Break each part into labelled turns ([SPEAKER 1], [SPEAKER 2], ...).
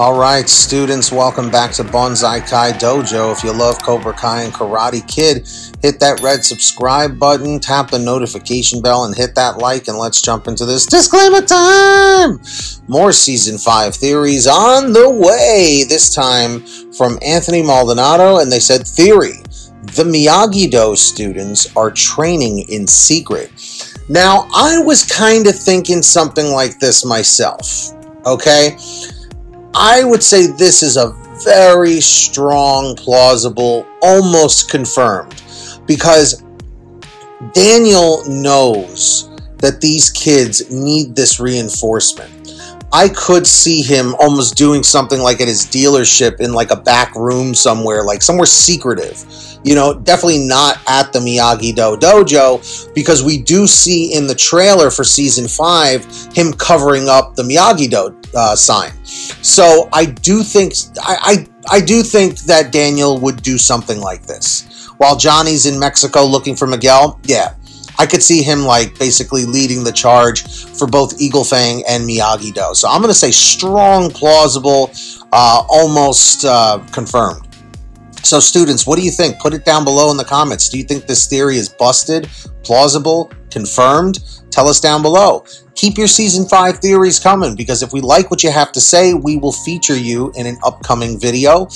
[SPEAKER 1] All right, students, welcome back to Bonsai Kai Dojo. If you love Cobra Kai and Karate Kid, hit that red subscribe button, tap the notification bell, and hit that like, and let's jump into this disclaimer time! More Season 5 theories on the way, this time from Anthony Maldonado, and they said, Theory, the Miyagi-Do students are training in secret. Now, I was kind of thinking something like this myself, okay? I would say this is a very strong, plausible, almost confirmed, because Daniel knows that these kids need this reinforcement. I could see him almost doing something like at his dealership in like a back room somewhere, like somewhere secretive. You know, definitely not at the Miyagi Do Dojo because we do see in the trailer for season five him covering up the Miyagi Do uh, sign. So I do think I, I I do think that Daniel would do something like this. While Johnny's in Mexico looking for Miguel, yeah, I could see him like basically leading the charge for both Eagle Fang and Miyagi Do. So I'm going to say strong, plausible, uh, almost uh, confirmed. So, students, what do you think? Put it down below in the comments. Do you think this theory is busted, plausible, confirmed? Tell us down below. Keep your season 5 theories coming because if we like what you have to say, we will feature you in an upcoming video.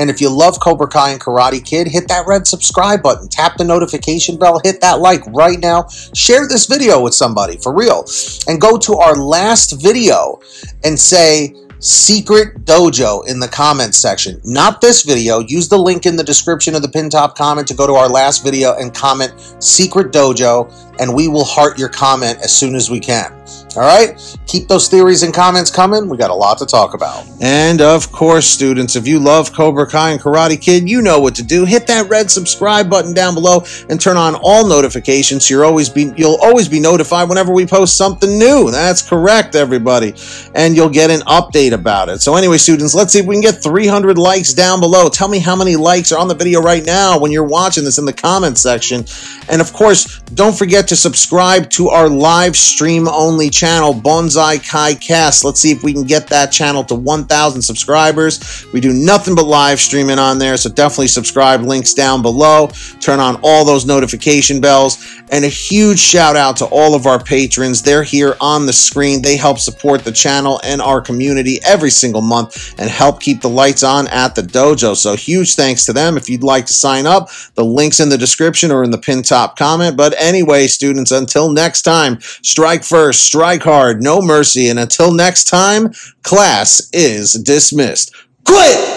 [SPEAKER 1] And if you love Cobra Kai and Karate Kid, hit that red subscribe button, tap the notification bell, hit that like right now. Share this video with somebody for real. And go to our last video and say, Secret Dojo in the comments section. Not this video. Use the link in the description of the pin top comment to go to our last video and comment Secret Dojo, and we will heart your comment as soon as we can. All right? Keep those theories and comments coming. We got a lot to talk about. And of course, students, if you love Cobra Kai and Karate Kid, you know what to do. Hit that red subscribe button down below and turn on all notifications you're always be you'll always be notified whenever we post something new. That's correct, everybody. And you'll get an update about it. So anyway, students, let's see if we can get 300 likes down below. Tell me how many likes are on the video right now when you're watching this in the comment section. And of course, don't forget to subscribe to our live stream only channel, Bonsai Kai Kast. Let's see if we can get that channel to 1,000 subscribers. We do nothing but live streaming on there, so definitely subscribe. Links down below. Turn on all those notification bells. And a huge shout out to all of our patrons. They're here on the screen. They help support the channel and our community every single month and help keep the lights on at the dojo. So huge thanks to them. If you'd like to sign up, the link's in the description or in the pin top comment. But anyway, students, until next time, strike first, strike hard, no mercy. And until next time, class is dismissed. Quit!